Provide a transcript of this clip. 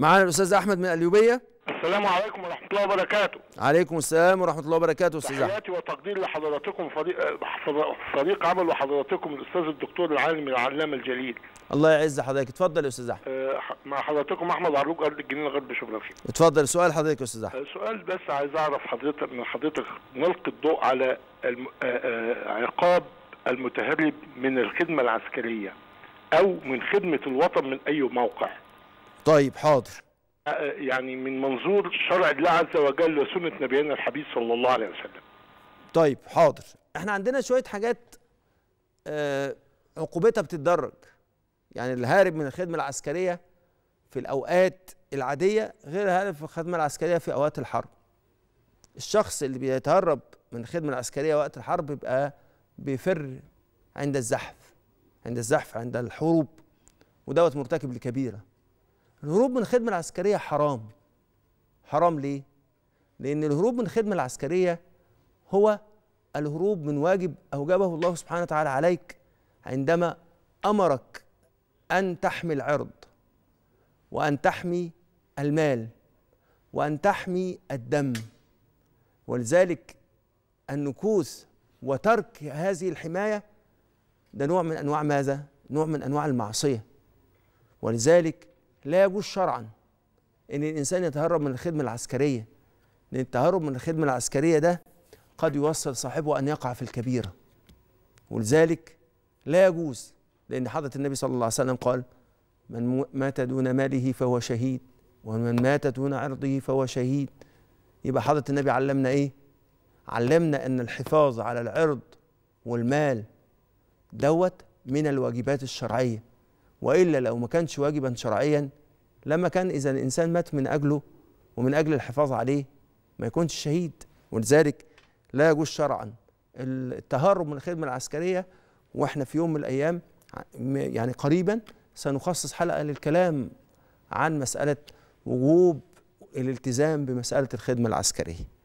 معانا الأستاذ أحمد من القليوبيه السلام عليكم ورحمة الله وبركاته. عليكم السلام ورحمة الله وبركاته أستاذ أحمد. تحياتي وتقديري لحضراتكم فريق فريق عمل وحضراتكم الأستاذ الدكتور العالم العلامة الجليل. الله يعز حضرتك. اتفضل يا أستاذ أحمد. آه، مع حضراتكم أحمد عروج أرض الجنين الغرب شكرا فيه اتفضل. سؤال حضرتك يا أستاذ أحمد. سؤال بس عايز أعرف حضرتك من حضرتك نلقي الضوء على الم... آه، آه، عقاب المتهرب من الخدمة العسكرية أو من خدمة الوطن من أي موقع؟ طيب حاضر. آه، يعني من منظور شرع الله عز وجل وسنة نبينا الحبيب صلى الله عليه وسلم. طيب حاضر. إحنا عندنا شوية حاجات آه عقوبتها بتتدرج. يعني الهارب من الخدمة العسكرية في الأوقات العادية غير الهارب في الخدمة العسكرية في أوقات الحرب. الشخص اللي بيتهرب من الخدمة العسكرية وقت الحرب بيبقى بيفر عند الزحف عند الزحف عند الحروب ودوت مرتكب لكبيرة. الهروب من الخدمة العسكرية حرام. حرام ليه؟ لأن الهروب من الخدمة العسكرية هو الهروب من واجب أوجبه الله سبحانه وتعالى عليك عندما أمرك أن تحمي العرض وأن تحمي المال وأن تحمي الدم. ولذلك النكوث وترك هذه الحماية ده نوع من أنواع ماذا؟ نوع من أنواع المعصية. ولذلك لا يجوز شرعا إن الإنسان يتهرب من الخدمة العسكرية. لأن التهرب من الخدمة العسكرية ده قد يوصل صاحبه أن يقع في الكبيرة. ولذلك لا يجوز لأن حضرة النبي صلى الله عليه وسلم قال من مات دون ماله فهو شهيد ومن مات دون عرضه فهو شهيد. يبقى حضرة النبي علمنا إيه؟ علمنا أن الحفاظ على العرض والمال دوت من الواجبات الشرعية. وإلا لو ما كانش واجبا شرعيا لما كان إذا الإنسان مات من أجله ومن أجل الحفاظ عليه ما يكونش شهيد. ولذلك لا يجوز شرعا التهرب من الخدمة العسكرية وإحنا في يوم من الأيام يعني قريبا سنخصص حلقة للكلام عن مسألة وجوب الالتزام بمسألة الخدمة العسكرية.